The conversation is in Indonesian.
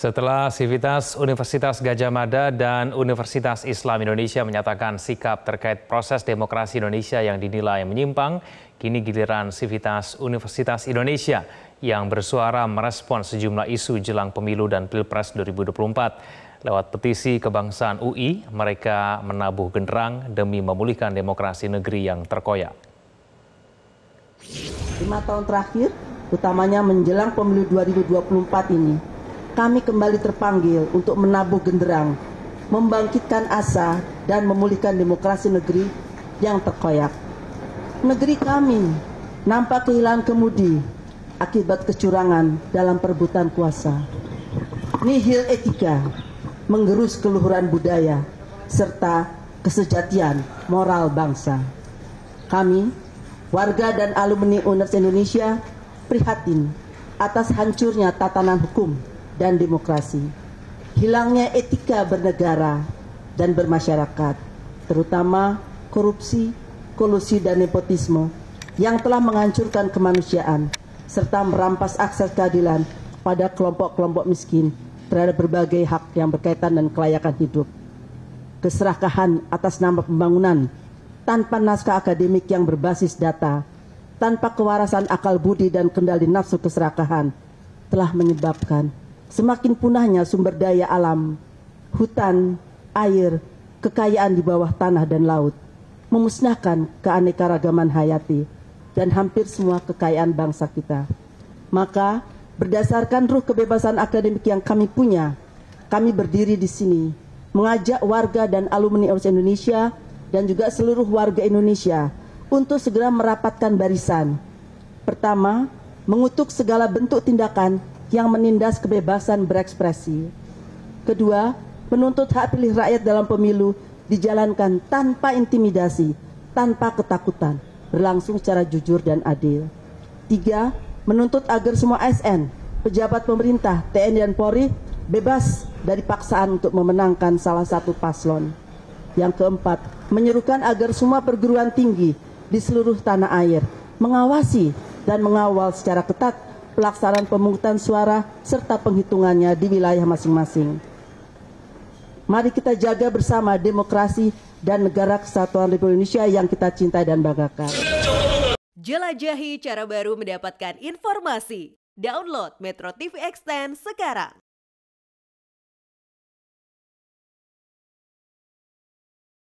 Setelah Sivitas Universitas Gajah Mada dan Universitas Islam Indonesia menyatakan sikap terkait proses demokrasi Indonesia yang dinilai menyimpang, kini giliran Sivitas Universitas Indonesia yang bersuara merespon sejumlah isu jelang pemilu dan Pilpres 2024. Lewat petisi kebangsaan UI, mereka menabuh genderang demi memulihkan demokrasi negeri yang terkoyak. Lima tahun terakhir, utamanya menjelang pemilu 2024 ini, kami kembali terpanggil untuk menabuh genderang, membangkitkan asa, dan memulihkan demokrasi negeri yang terkoyak. Negeri kami nampak kehilangan kemudi akibat kecurangan dalam perebutan kuasa. Nihil etika, menggerus keluhuran budaya, serta kesejatian moral bangsa. Kami, warga dan alumni Universitas Indonesia, prihatin atas hancurnya tatanan hukum dan demokrasi, hilangnya etika bernegara dan bermasyarakat, terutama korupsi, kolusi, dan nepotisme yang telah menghancurkan kemanusiaan serta merampas akses keadilan pada kelompok-kelompok miskin terhadap berbagai hak yang berkaitan dan kelayakan hidup. Keserakahan atas nama pembangunan tanpa naskah akademik yang berbasis data, tanpa kewarasan akal budi dan kendali nafsu keserakahan telah menyebabkan semakin punahnya sumber daya alam, hutan, air, kekayaan di bawah tanah dan laut, memusnahkan keanekaragaman hayati dan hampir semua kekayaan bangsa kita. Maka berdasarkan ruh kebebasan akademik yang kami punya, kami berdiri di sini mengajak warga dan alumni Universitas Indonesia dan juga seluruh warga Indonesia untuk segera merapatkan barisan. Pertama, mengutuk segala bentuk tindakan yang menindas kebebasan berekspresi. Kedua, menuntut hak pilih rakyat dalam pemilu dijalankan tanpa intimidasi, tanpa ketakutan, berlangsung secara jujur dan adil. Tiga, menuntut agar semua ASN, pejabat pemerintah, TNI dan Polri bebas dari paksaan untuk memenangkan salah satu paslon. Yang keempat, menyerukan agar semua perguruan tinggi di seluruh tanah air mengawasi dan mengawal secara ketat pelaksanaan pemungutan suara serta penghitungannya di wilayah masing-masing. Mari kita jaga bersama demokrasi dan negara kesatuan Republik Indonesia yang kita cintai dan banggakan. Jelajahi cara baru mendapatkan informasi. Download Metro TV Extend sekarang.